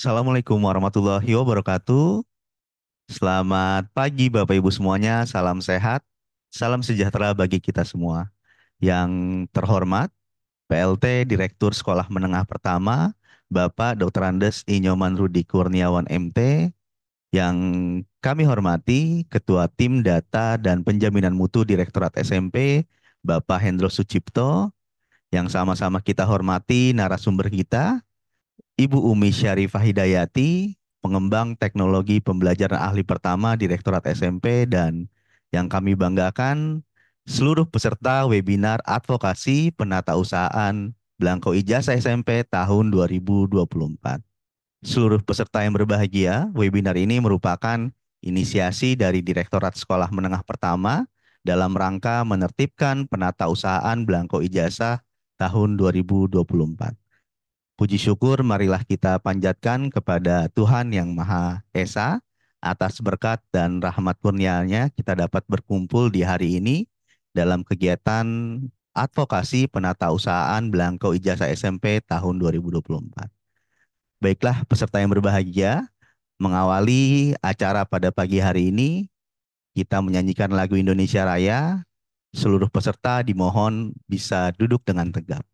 Assalamualaikum warahmatullahi wabarakatuh. Selamat pagi Bapak Ibu semuanya, salam sehat, salam sejahtera bagi kita semua. Yang terhormat, PLT Direktur Sekolah Menengah Pertama, Bapak Dr. Andes Inyoman Rudi Kurniawan MT, yang kami hormati Ketua Tim Data dan Penjaminan Mutu Direktorat SMP, Bapak Hendro Sucipto, yang sama-sama kita hormati narasumber kita, Ibu Umi Syarifah Hidayati, pengembang teknologi pembelajaran ahli pertama Direktorat SMP dan yang kami banggakan seluruh peserta webinar advokasi penata usahaan Blanko Ijazah SMP tahun 2024. Seluruh peserta yang berbahagia, webinar ini merupakan inisiasi dari Direktorat Sekolah Menengah Pertama dalam rangka menertibkan penata usahaan Blanko Ijazah tahun 2024. Puji syukur marilah kita panjatkan kepada Tuhan Yang Maha Esa atas berkat dan rahmat kurnianya kita dapat berkumpul di hari ini dalam kegiatan advokasi penata usahaan Belangko Ijazah SMP tahun 2024. Baiklah peserta yang berbahagia, mengawali acara pada pagi hari ini, kita menyanyikan lagu Indonesia Raya. Seluruh peserta dimohon bisa duduk dengan tegap.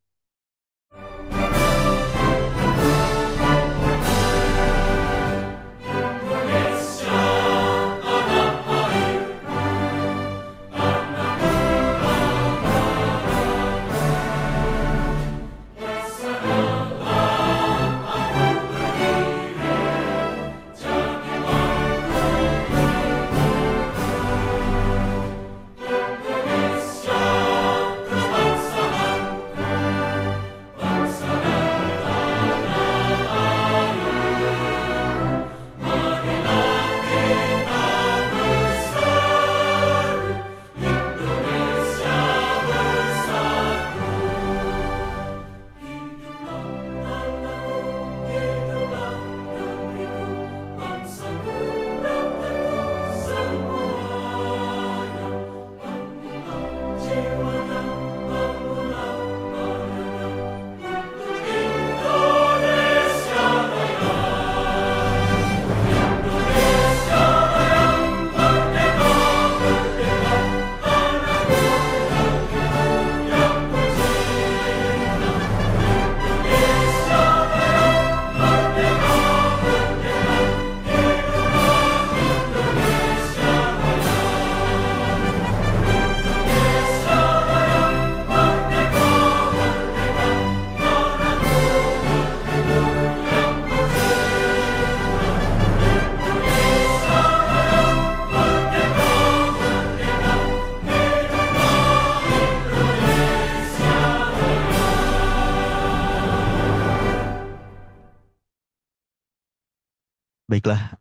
Baiklah,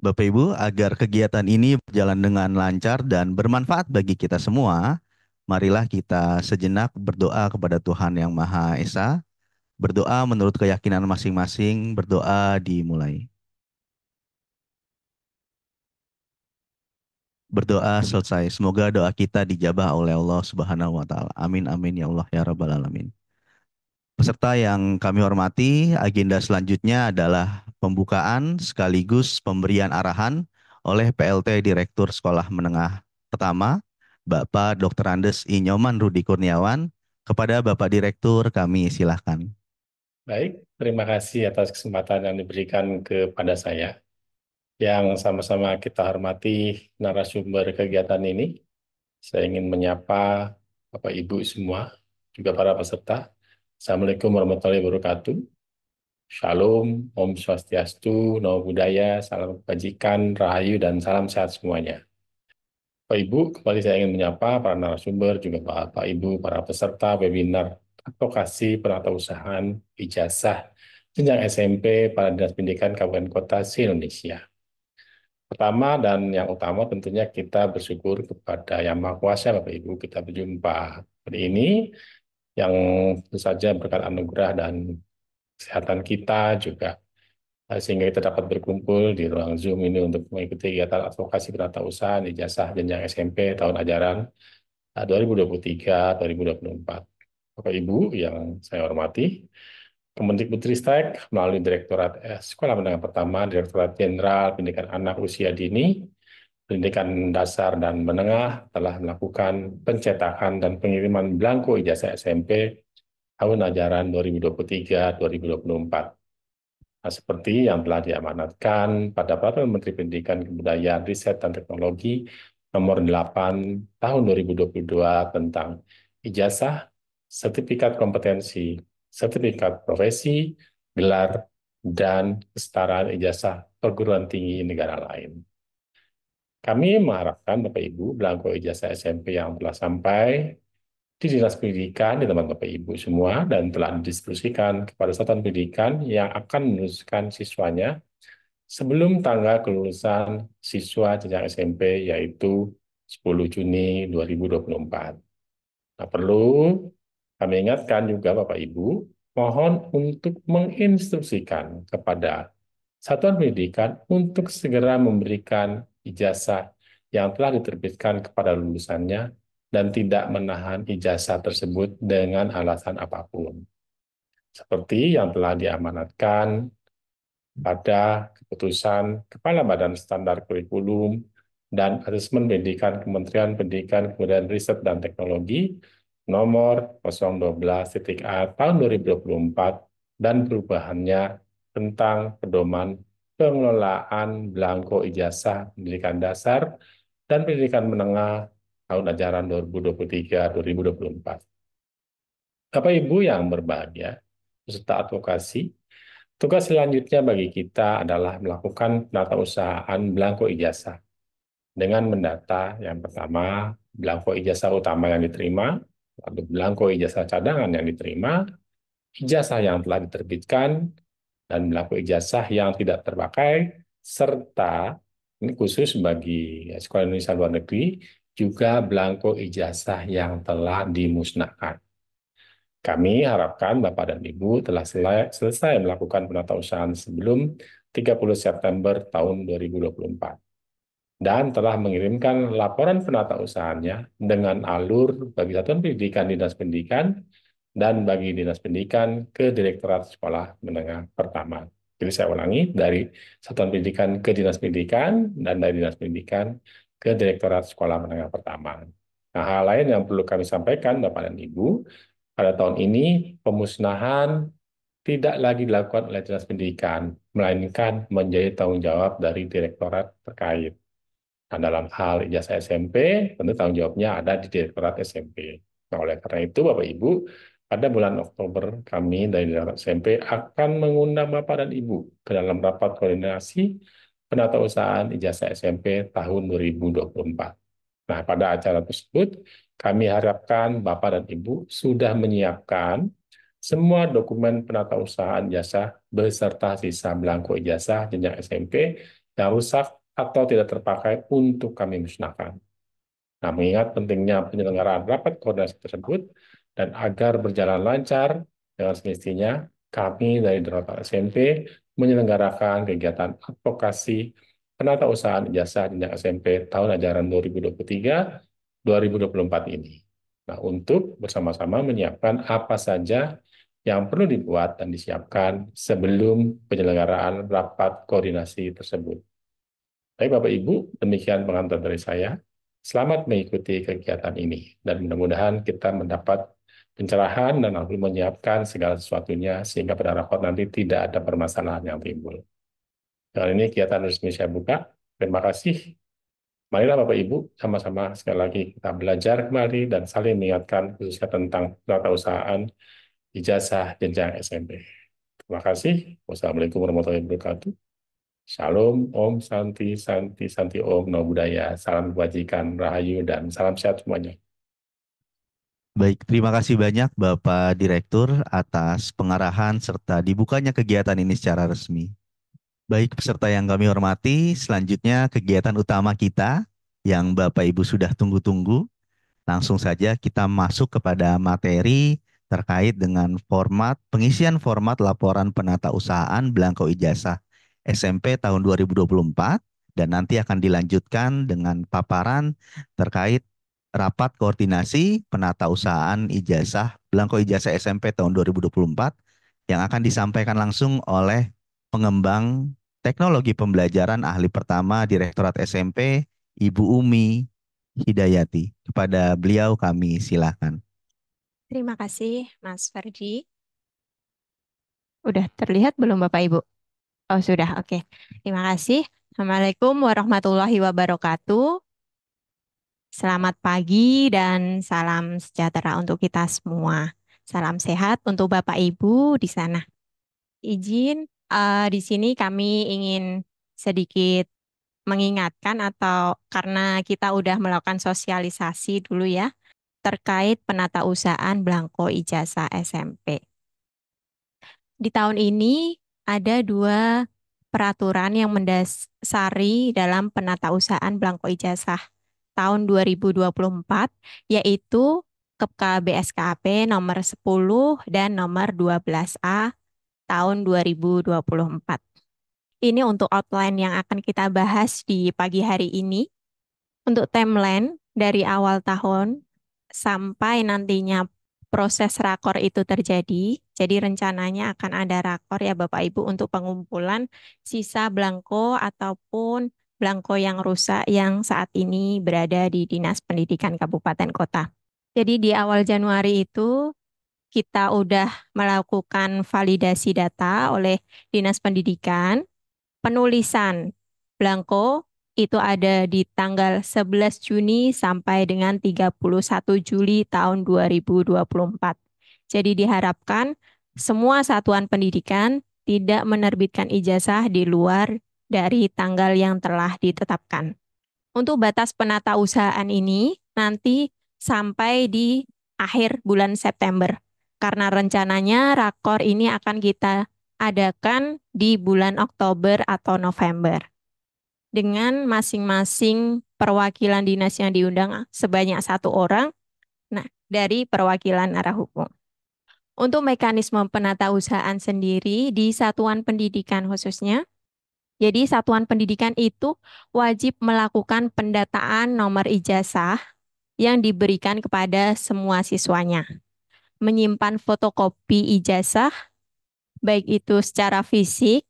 Bapak Ibu, agar kegiatan ini berjalan dengan lancar dan bermanfaat bagi kita semua, marilah kita sejenak berdoa kepada Tuhan Yang Maha Esa. Berdoa menurut keyakinan masing-masing, berdoa dimulai. Berdoa selesai. Semoga doa kita dijabah oleh Allah Subhanahu wa taala. Amin amin ya Allah ya rabbal alamin. Peserta yang kami hormati, agenda selanjutnya adalah pembukaan sekaligus pemberian arahan oleh PLT Direktur Sekolah Menengah Pertama, Bapak Dr. Andes Inyoman Rudi Kurniawan. Kepada Bapak Direktur, kami silahkan. Baik, terima kasih atas kesempatan yang diberikan kepada saya. Yang sama-sama kita hormati narasumber kegiatan ini. Saya ingin menyapa Bapak Ibu semua, juga para peserta Assalamualaikum warahmatullahi wabarakatuh. Shalom, Om Swastiastu, Namo Buddhaya, salam kebajikan, rahayu, dan salam sehat semuanya. Bapak Ibu, kembali saya ingin menyapa para narasumber, juga Bapak Ibu, para peserta webinar advokasi penata usahaan ijazah jenjang SMP pada Dinas Pendidikan Kabupaten Kota se-Indonesia. Pertama dan yang utama tentunya kita bersyukur kepada Yang Maha Kuasa Bapak Ibu kita berjumpa hari ini yang tentu saja berkat anugerah dan kesehatan kita juga eh, sehingga kita dapat berkumpul di ruang Zoom ini untuk mengikuti kegiatan advokasi penata usaha di jasa jenjang SMP tahun ajaran 2023-2024. Eh, Bapak Ibu yang saya hormati, Kemendikbudristek melalui Direktorat eh, Sekolah Menengah Pertama, Direktorat Jenderal Pendidikan Anak Usia Dini, Pendidikan Dasar dan Menengah telah melakukan pencetakan dan pengiriman belangko ijazah SMP tahun ajaran 2023-2024. Nah, seperti yang telah diamanatkan pada Peraturan Menteri Pendidikan, Kebudayaan, Riset, dan Teknologi nomor 8 tahun 2022 tentang ijazah, sertifikat kompetensi, sertifikat profesi, gelar, dan kesetaraan ijazah perguruan tinggi negara lain. Kami mengharapkan Bapak Ibu belangko ijazah SMP yang telah sampai di Dinas Pendidikan, di teman Bapak Ibu semua, dan telah didistribusikan kepada satuan pendidikan yang akan menuliskan siswanya sebelum tanggal kelulusan siswa jenjang SMP, yaitu 10 Juni 2024. Nah, perlu kami ingatkan juga Bapak Ibu, mohon untuk menginstruksikan kepada satuan pendidikan untuk segera memberikan ijazah yang telah diterbitkan kepada lulusannya dan tidak menahan ijazah tersebut dengan alasan apa pun. Seperti yang telah diamanatkan pada keputusan Kepala Badan Standar Kurikulum dan Asesmen Pendidikan Kementerian Pendidikan, Kebudayaan Riset dan Teknologi nomor 012.A tahun 2024 dan perubahannya tentang pedoman pengelolaan belangko ijazah pendidikan dasar dan pendidikan menengah tahun ajaran 2023-2024. Bapak Ibu yang berbahagia, peserta advokasi, tugas selanjutnya bagi kita adalah melakukan penata usahaan belangko ijazah dengan mendata yang pertama belangko ijazah utama yang diterima, lalu belangko ijazah cadangan yang diterima, ijazah yang telah diterbitkan, dan belangko ijazah yang tidak terpakai, serta ini khusus bagi Sekolah Indonesia Luar Negeri, juga belangko ijazah yang telah dimusnahkan. Kami harapkan Bapak dan Ibu telah selesai melakukan penatausahaan sebelum 30 September tahun 2024 dan telah mengirimkan laporan penata usahanya dengan alur bagi Satuan Pendidikan Dinas Pendidikan dan bagi Dinas Pendidikan ke Direktorat Sekolah Menengah Pertama. Jadi saya ulangi, dari Satuan Pendidikan ke Dinas Pendidikan dan dari Dinas Pendidikan ke Direktorat Sekolah Menengah Pertama. Nah, hal lain yang perlu kami sampaikan, Bapak dan Ibu, pada tahun ini pemusnahan tidak lagi dilakukan oleh Dinas Pendidikan, melainkan menjadi tanggung jawab dari direktorat terkait. Nah, dalam hal ijazah SMP, tentu tanggung jawabnya ada di direktorat SMP. Nah, oleh karena itu, Bapak Ibu, pada bulan Oktober kami dari Direktorat SMP akan mengundang Bapak dan Ibu ke dalam rapat koordinasi penatausahaan ijazah SMP tahun 2024. Nah, pada acara tersebut, kami harapkan Bapak dan Ibu sudah menyiapkan semua dokumen penatausahaan ijazah beserta sisa belangko ijazah jenjang SMP yang rusak atau tidak terpakai untuk kami musnahkan. Nah, mengingat pentingnya penyelenggaraan rapat koordinasi tersebut dan agar berjalan lancar dengan semestinya, kami dari Direktorat SMP menyelenggarakan kegiatan advokasi penata usahaan ijazah jenjang SMP tahun ajaran 2023-2024 ini. Nah, untuk bersama-sama menyiapkan apa saja yang perlu dibuat dan disiapkan sebelum penyelenggaraan rapat koordinasi tersebut. Baik Bapak Ibu, demikian pengantar dari saya. Selamat mengikuti kegiatan ini dan mudah-mudahan kita mendapat pencerahan dan lalu menyiapkan segala sesuatunya sehingga pada rapat nanti tidak ada permasalahan yang timbul. Dengan ini kegiatan resmi saya buka. Terima kasih. Marilah Bapak Ibu sama-sama sekali lagi kita belajar kembali dan saling mengingatkan khususnya tentang tata usahaan ijazah jenjang SMP. Terima kasih. Wassalamualaikum warahmatullahi wabarakatuh. Shalom, Om, Santi, Santi, Santi, Om, No Budaya, Salam Kebajikan, Rahayu, dan salam sehat semuanya. Baik, terima kasih banyak Bapak Direktur atas pengarahan serta dibukanya kegiatan ini secara resmi. Baik peserta yang kami hormati, selanjutnya kegiatan utama kita yang Bapak Ibu sudah tunggu-tunggu. Langsung saja kita masuk kepada materi terkait dengan format pengisian format laporan penata usahaan belangko ijazah SMP tahun 2024 dan nanti akan dilanjutkan dengan paparan terkait rapat koordinasi penata usahaan ijazah belangko ijazah SMP tahun 2024 yang akan disampaikan langsung oleh pengembang teknologi pembelajaran ahli pertama Direktorat SMP, Ibu Umi Hidayati. Kepada beliau kami silakan. Terima kasih, Mas Ferdi. Udah terlihat belum Bapak Ibu? Oh, sudah. Oke. Terima kasih. Assalamualaikum warahmatullahi wabarakatuh. Selamat pagi dan salam sejahtera untuk kita semua. Salam sehat untuk Bapak Ibu di sana. Izin uh, di sini kami ingin sedikit mengingatkan atau karena kita udah melakukan sosialisasi dulu ya terkait penata usahaan belangko ijazah SMP. Di tahun ini ada dua peraturan yang mendasari dalam penata usahaan belangko ijazah tahun 2024 yaitu BSKP nomor 10 dan nomor 12A tahun 2024. Ini untuk outline yang akan kita bahas di pagi hari ini. Untuk timeline dari awal tahun sampai nantinya proses rakor itu terjadi. Jadi rencananya akan ada rakor ya Bapak Ibu untuk pengumpulan sisa belangko ataupun belangko yang rusak yang saat ini berada di Dinas Pendidikan Kabupaten Kota. Jadi di awal Januari itu kita udah melakukan validasi data oleh Dinas Pendidikan. Penulisan belangko itu ada di tanggal 11 Juni sampai dengan 31 Juli tahun 2024. Jadi diharapkan semua satuan pendidikan tidak menerbitkan ijazah di luar dari tanggal yang telah ditetapkan. Untuk batas penata usahaan ini nanti sampai di akhir bulan September. Karena rencananya rakor ini akan kita adakan di bulan Oktober atau November dengan masing-masing perwakilan dinas yang diundang sebanyak satu orang nah, dari perwakilan arah hukum. Untuk mekanisme penata usahaan sendiri di satuan pendidikan khususnya, jadi satuan pendidikan itu wajib melakukan pendataan nomor ijazah yang diberikan kepada semua siswanya. Menyimpan fotokopi ijazah, baik itu secara fisik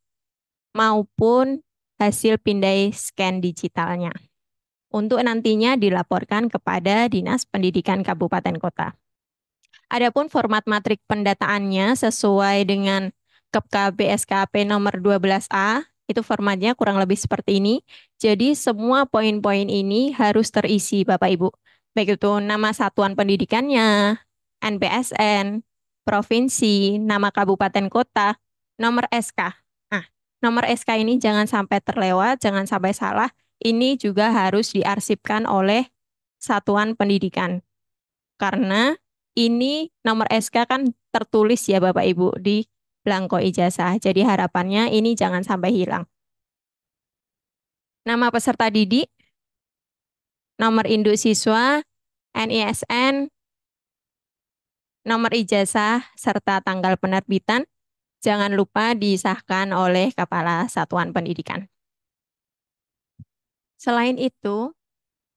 maupun hasil pindai scan digitalnya untuk nantinya dilaporkan kepada Dinas Pendidikan Kabupaten Kota. Adapun format matrik pendataannya sesuai dengan KEPK BSKP nomor 12A, itu formatnya kurang lebih seperti ini. Jadi semua poin-poin ini harus terisi Bapak Ibu. Baik itu nama satuan pendidikannya, NPSN, provinsi, nama kabupaten kota, nomor SK nomor SK ini jangan sampai terlewat, jangan sampai salah. Ini juga harus diarsipkan oleh satuan pendidikan. Karena ini nomor SK kan tertulis ya Bapak Ibu di belangko ijazah. Jadi harapannya ini jangan sampai hilang. Nama peserta didik, nomor induk siswa, NISN, nomor ijazah, serta tanggal penerbitan, jangan lupa disahkan oleh Kepala Satuan Pendidikan. Selain itu,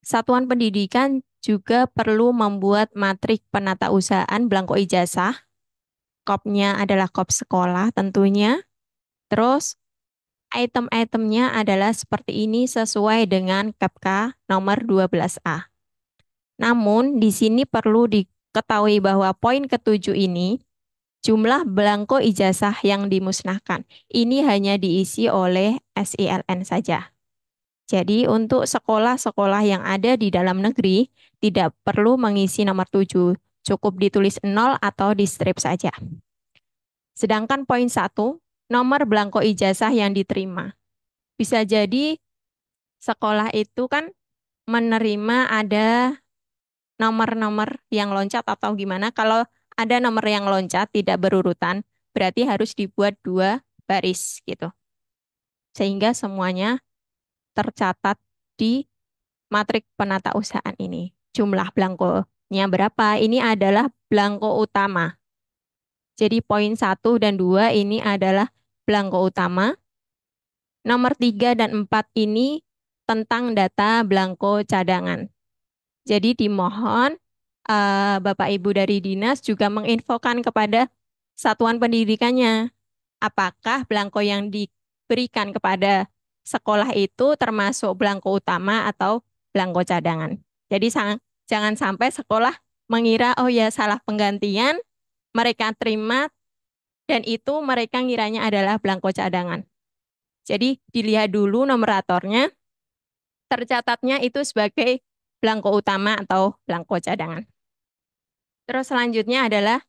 Satuan Pendidikan juga perlu membuat matrik penata usahaan belangko ijazah. Kopnya adalah kop sekolah tentunya. Terus item-itemnya adalah seperti ini sesuai dengan KEPK nomor 12A. Namun di sini perlu diketahui bahwa poin ketujuh ini jumlah belangko ijazah yang dimusnahkan. Ini hanya diisi oleh SILN saja. Jadi untuk sekolah-sekolah yang ada di dalam negeri tidak perlu mengisi nomor 7, cukup ditulis 0 atau di strip saja. Sedangkan poin 1, nomor belangko ijazah yang diterima. Bisa jadi sekolah itu kan menerima ada nomor-nomor yang loncat atau gimana. Kalau ada nomor yang loncat tidak berurutan, berarti harus dibuat dua baris gitu. Sehingga semuanya tercatat di matrik penata usahaan ini. Jumlah belangkonya berapa? Ini adalah belangko utama. Jadi poin 1 dan 2 ini adalah belangko utama. Nomor 3 dan 4 ini tentang data belangko cadangan. Jadi dimohon uh, Bapak Ibu dari dinas juga menginfokan kepada satuan pendidikannya. Apakah belangko yang diberikan kepada sekolah itu termasuk belangko utama atau belangko cadangan. Jadi jangan sampai sekolah mengira oh ya salah penggantian, mereka terima dan itu mereka ngiranya adalah belangko cadangan. Jadi dilihat dulu numeratornya, tercatatnya itu sebagai belangko utama atau belangko cadangan. Terus selanjutnya adalah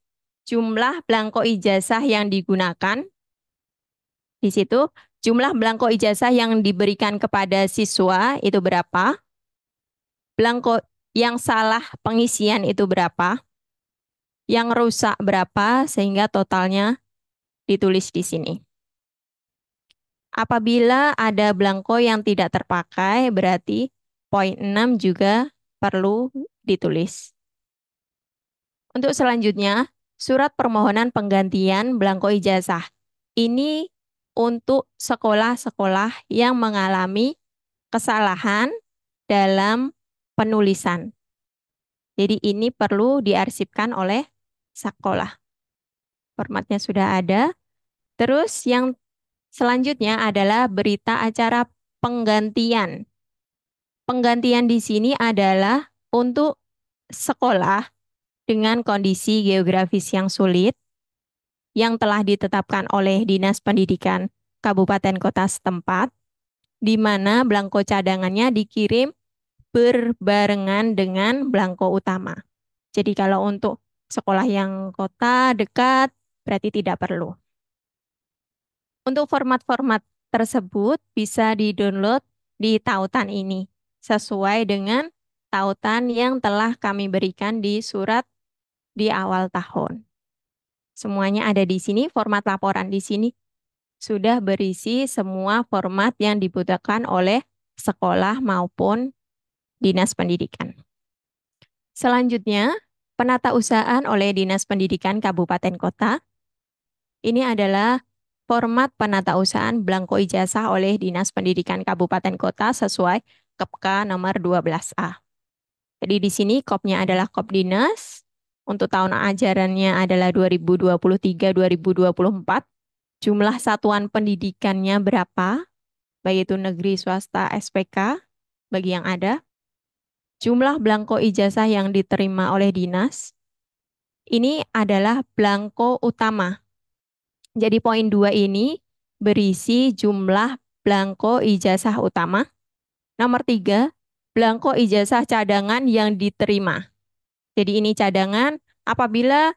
jumlah belangko ijazah yang digunakan. Di situ Jumlah belangko ijazah yang diberikan kepada siswa itu berapa? Belangko yang salah pengisian itu berapa? Yang rusak berapa sehingga totalnya ditulis di sini. Apabila ada belangko yang tidak terpakai, berarti poin 6 juga perlu ditulis. Untuk selanjutnya, surat permohonan penggantian belangko ijazah. Ini untuk sekolah-sekolah yang mengalami kesalahan dalam penulisan. Jadi ini perlu diarsipkan oleh sekolah. Formatnya sudah ada. Terus yang selanjutnya adalah berita acara penggantian. Penggantian di sini adalah untuk sekolah dengan kondisi geografis yang sulit yang telah ditetapkan oleh Dinas Pendidikan Kabupaten Kota setempat, di mana belangko cadangannya dikirim berbarengan dengan belangko utama. Jadi kalau untuk sekolah yang kota dekat, berarti tidak perlu. Untuk format-format tersebut bisa di-download di tautan ini, sesuai dengan tautan yang telah kami berikan di surat di awal tahun. Semuanya ada di sini, format laporan di sini sudah berisi semua format yang dibutuhkan oleh sekolah maupun dinas pendidikan. Selanjutnya, penata usahaan oleh Dinas Pendidikan Kabupaten Kota. Ini adalah format penata usahaan belangko ijazah oleh Dinas Pendidikan Kabupaten Kota sesuai KEPK nomor 12A. Jadi di sini kopnya adalah kop dinas, untuk tahun ajarannya adalah 2023-2024. Jumlah satuan pendidikannya berapa? Baik itu negeri, swasta, SPK, bagi yang ada. Jumlah belangko ijazah yang diterima oleh dinas. Ini adalah belangko utama. Jadi poin dua ini berisi jumlah belangko ijazah utama. Nomor tiga, belangko ijazah cadangan yang diterima. Jadi ini cadangan apabila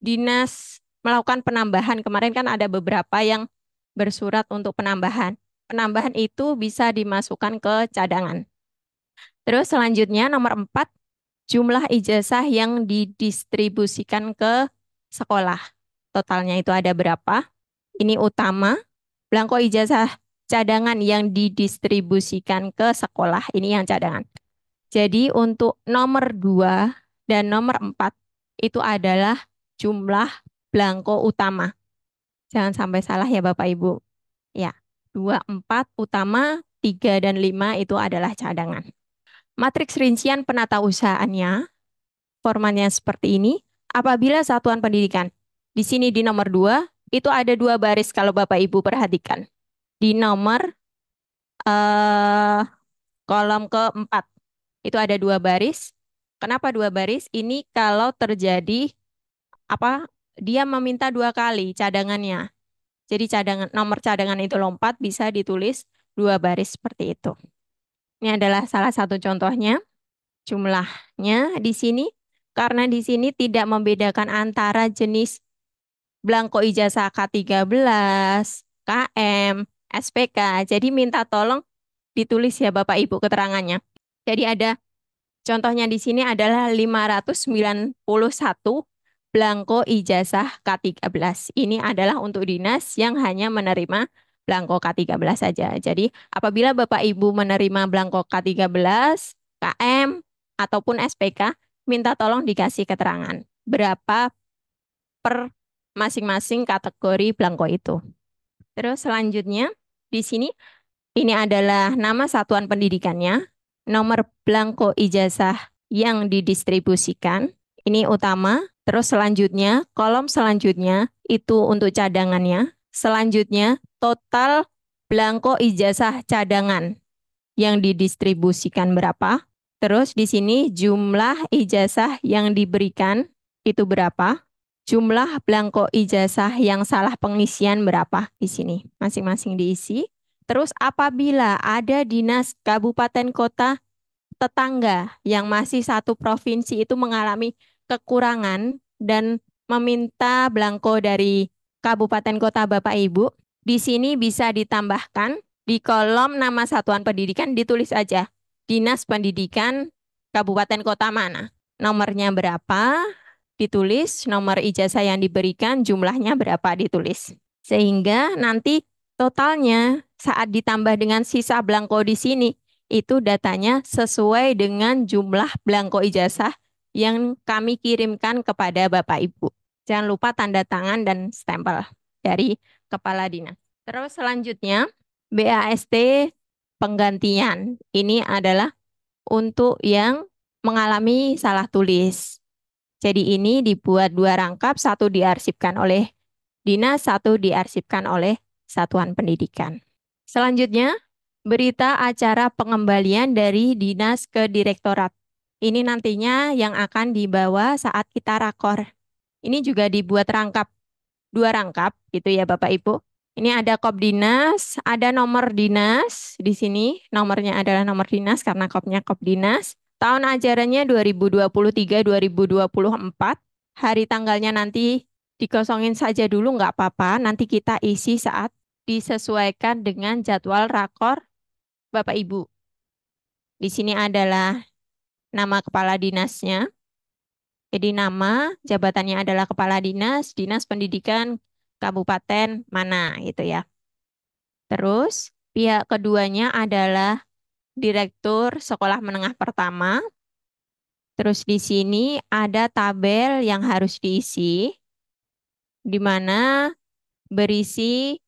dinas melakukan penambahan. Kemarin kan ada beberapa yang bersurat untuk penambahan. Penambahan itu bisa dimasukkan ke cadangan. Terus selanjutnya nomor empat, jumlah ijazah yang didistribusikan ke sekolah. Totalnya itu ada berapa? Ini utama, belangko ijazah cadangan yang didistribusikan ke sekolah. Ini yang cadangan. Jadi untuk nomor dua dan nomor 4 itu adalah jumlah belangko utama. Jangan sampai salah ya Bapak Ibu. Ya, 2, 4 utama, 3 dan 5 itu adalah cadangan. Matriks rincian penata usahaannya, formatnya seperti ini. Apabila satuan pendidikan, di sini di nomor 2, itu ada dua baris kalau Bapak Ibu perhatikan. Di nomor uh, kolom keempat, itu ada dua baris. Kenapa dua baris? Ini kalau terjadi apa dia meminta dua kali cadangannya. Jadi cadangan nomor cadangan itu lompat bisa ditulis dua baris seperti itu. Ini adalah salah satu contohnya. Jumlahnya di sini karena di sini tidak membedakan antara jenis blanko ijazah K13, KM, SPK. Jadi minta tolong ditulis ya Bapak Ibu keterangannya. Jadi ada Contohnya di sini adalah 591 blanko ijazah K13. Ini adalah untuk dinas yang hanya menerima blanko K13 saja. Jadi apabila Bapak Ibu menerima blanko K13, KM, ataupun SPK, minta tolong dikasih keterangan berapa per masing-masing kategori blanko itu. Terus selanjutnya di sini ini adalah nama satuan pendidikannya, nomor blanko ijazah yang didistribusikan. Ini utama, Terus selanjutnya, kolom selanjutnya itu untuk cadangannya. Selanjutnya, total belangko ijazah cadangan yang didistribusikan berapa. Terus di sini jumlah ijazah yang diberikan itu berapa. Jumlah belangko ijazah yang salah pengisian berapa di sini. Masing-masing diisi. Terus apabila ada dinas kabupaten kota tetangga yang masih satu provinsi itu mengalami kekurangan dan meminta belangko dari kabupaten kota Bapak Ibu, di sini bisa ditambahkan di kolom nama satuan pendidikan ditulis aja Dinas Pendidikan Kabupaten Kota mana. Nomornya berapa ditulis, nomor ijazah yang diberikan jumlahnya berapa ditulis. Sehingga nanti totalnya saat ditambah dengan sisa belangko di sini itu datanya sesuai dengan jumlah belangko ijazah yang kami kirimkan kepada Bapak Ibu. Jangan lupa tanda tangan dan stempel dari kepala dinas. Terus selanjutnya BAST penggantian. Ini adalah untuk yang mengalami salah tulis. Jadi ini dibuat dua rangkap, satu diarsipkan oleh dinas, satu diarsipkan oleh satuan pendidikan. Selanjutnya, berita acara pengembalian dari dinas ke direktorat. Ini nantinya yang akan dibawa saat kita rakor. Ini juga dibuat rangkap, dua rangkap gitu ya Bapak Ibu. Ini ada kop dinas, ada nomor dinas di sini. Nomornya adalah nomor dinas karena kopnya kop dinas. Tahun ajarannya 2023-2024. Hari tanggalnya nanti dikosongin saja dulu nggak apa-apa. Nanti kita isi saat disesuaikan dengan jadwal rakor Bapak Ibu. Di sini adalah nama kepala dinasnya. Jadi nama jabatannya adalah kepala dinas, dinas pendidikan kabupaten mana gitu ya. Terus pihak keduanya adalah Direktur Sekolah Menengah Pertama. Terus di sini ada tabel yang harus diisi, di mana berisi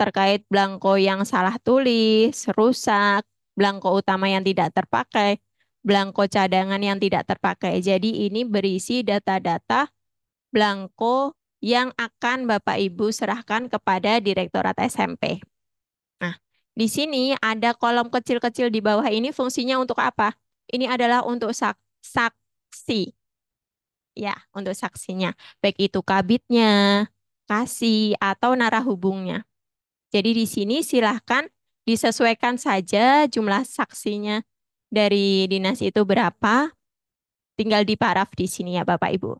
terkait belangko yang salah tulis, rusak, belangko utama yang tidak terpakai, belangko cadangan yang tidak terpakai. Jadi ini berisi data-data belangko yang akan Bapak Ibu serahkan kepada Direktorat SMP. Di sini ada kolom kecil-kecil di bawah ini fungsinya untuk apa? Ini adalah untuk sak saksi. Ya, untuk saksinya. Baik itu kabitnya, kasih, atau narah hubungnya. Jadi di sini silahkan disesuaikan saja jumlah saksinya dari dinas itu berapa. Tinggal diparaf di sini ya Bapak Ibu.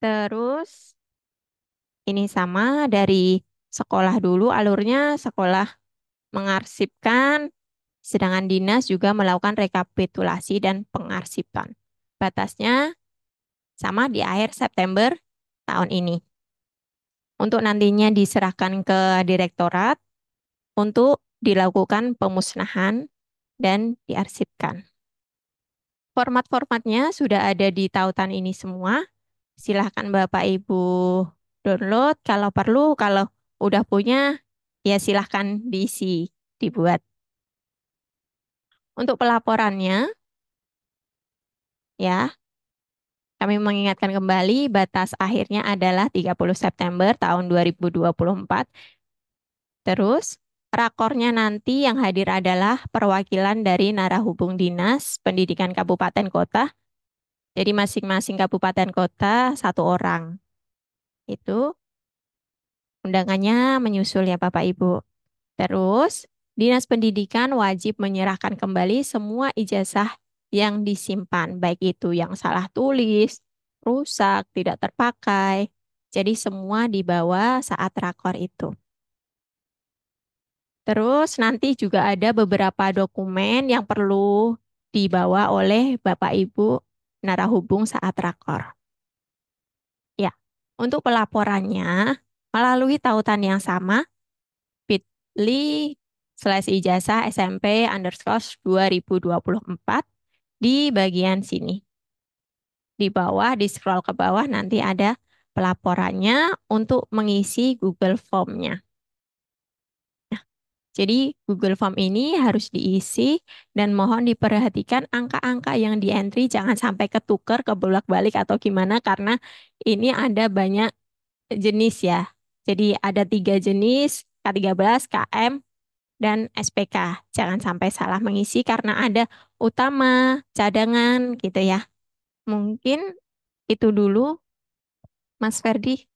Terus ini sama dari sekolah dulu alurnya sekolah mengarsipkan, sedangkan dinas juga melakukan rekapitulasi dan pengarsipan. Batasnya sama di akhir September tahun ini. Untuk nantinya diserahkan ke direktorat untuk dilakukan pemusnahan dan diarsipkan. Format-formatnya sudah ada di tautan ini semua. Silahkan Bapak Ibu download kalau perlu, kalau udah punya ya silahkan diisi, dibuat. Untuk pelaporannya, ya, kami mengingatkan kembali batas akhirnya adalah 30 September tahun 2024. Terus, rakornya nanti yang hadir adalah perwakilan dari narah hubung dinas pendidikan kabupaten kota. Jadi masing-masing kabupaten kota satu orang. Itu Undangannya menyusul ya Bapak Ibu. Terus, Dinas Pendidikan wajib menyerahkan kembali semua ijazah yang disimpan, baik itu yang salah tulis, rusak, tidak terpakai. Jadi semua dibawa saat rakor itu. Terus nanti juga ada beberapa dokumen yang perlu dibawa oleh Bapak Ibu narahubung saat rakor. Ya, untuk pelaporannya melalui tautan yang sama bit.ly slash ijazah SMP underscore 2024 di bagian sini. Di bawah, di scroll ke bawah nanti ada pelaporannya untuk mengisi Google Form-nya. Jadi Google Form ini harus diisi dan mohon diperhatikan angka-angka yang di entry jangan sampai ketuker, kebolak-balik atau gimana karena ini ada banyak jenis ya. Jadi ada tiga jenis, K13, KM, dan SPK. Jangan sampai salah mengisi karena ada utama, cadangan gitu ya. Mungkin itu dulu, Mas Ferdi.